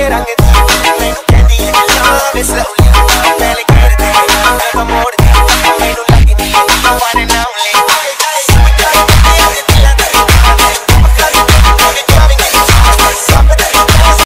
I'm a good, baby. I'm more than you. I'm. I'm running.